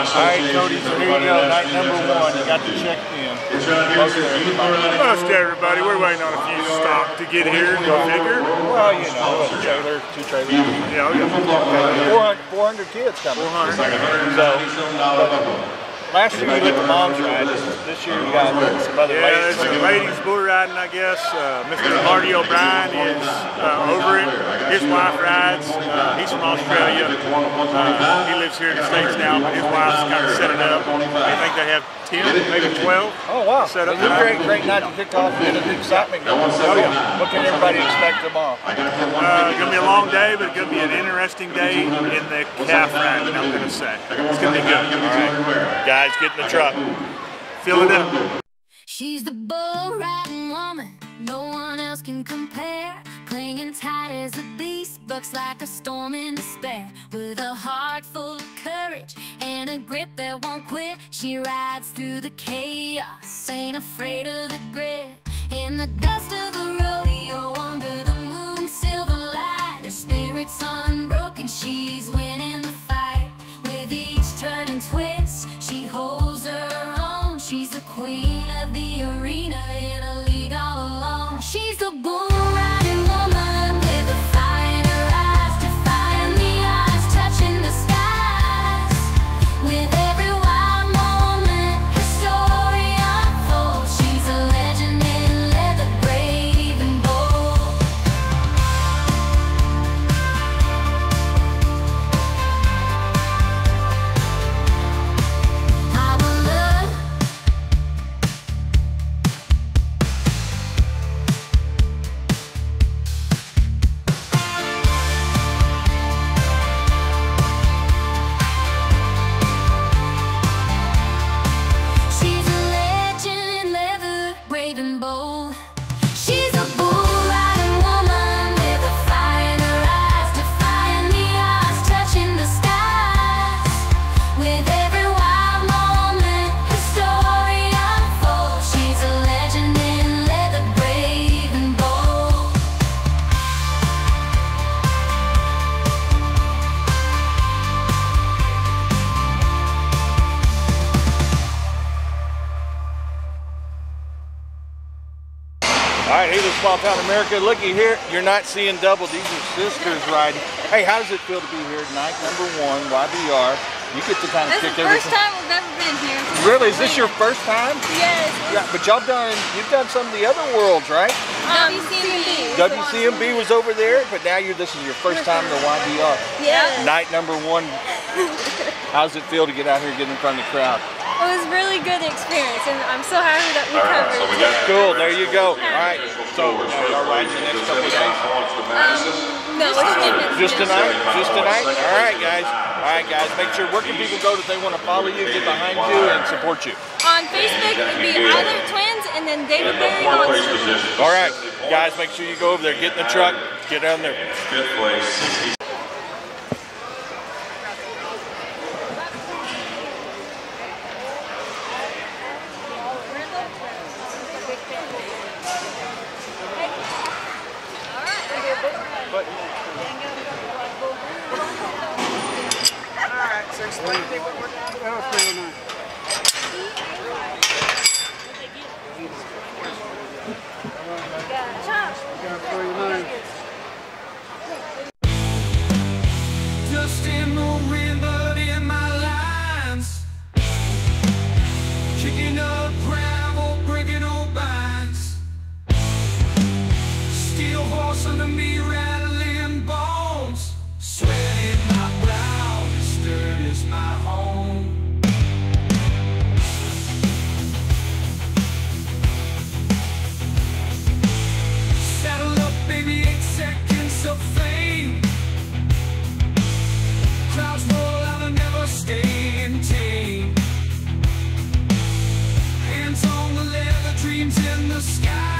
All of Cody, so here you go, night number one. You got the check in. Most Most everybody, we're waiting on a few stock to get here. Go figure. Well, you know, a trailer, two trailers. Yeah, we got 400, 400 kids coming. 400. So, last year you let the moms ride. This, year you got some other Yeah, ladies. there's ladies bull riding, I guess. Uh, Mr. Marty O'Brien is uh, over it. His wife rides. Uh, he's from Australia. Uh, he lives here in the States now, but his wife's kind of set it up. I think they have 10, maybe 12. Oh wow! Set up It's a tonight. great, great night to kick off and the excitement. going. Oh yeah. What can everybody expect tomorrow? Uh, gonna be a long day, but it's gonna be an interesting day in the calf riding. I'm gonna say it's gonna be good. All right, Guys, get in the truck. fill it up. She's the bull riding woman, no one else can compare. Clinging tight as a beast, bucks like a storm in despair. With a heart full of courage and a grip that won't quit, she rides through the chaos, ain't afraid of the grit. In the dust of the rodeo, All right, hey, this small town America. Looky here, you're not seeing double. These are sisters riding. Hey, how does it feel to be here tonight? Number one, YBR. You get to kind of This is kick the first everything. time we've ever been here. Really, is this your first time? Yes. Yeah, but y'all done. You've done some of the other worlds, right? Um, WCMB. WCMB was over there, but now you're. this is your first time to YBR. Yeah. Night number one. How's it feel to get out here, get in front of the crowd? It was a really good experience, and I'm so happy that we All right, covered so we got Cool, there you go. All right, so now y'all riding the next couple of days? Um, no, it's Just tonight? Just tonight? All right, guys. All right, guys. Make sure where can people go if they want to follow you, get behind you, and support you. On Facebook, it would be either twins and then David Berry Fourth on. All right, guys. Make sure you go over there, get in the truck, get down there. Wednesday, what, what, what else? dreams in the sky.